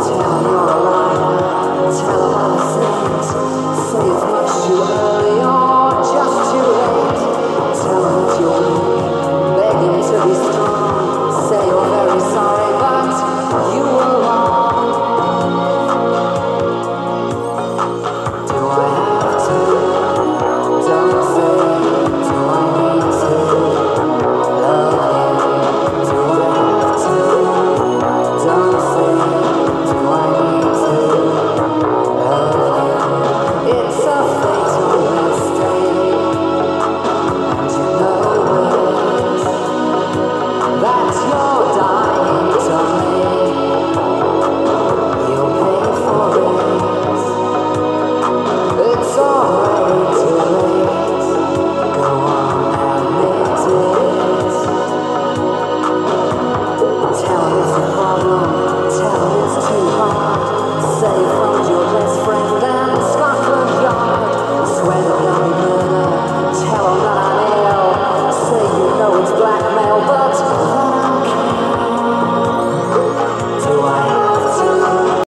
違うよ。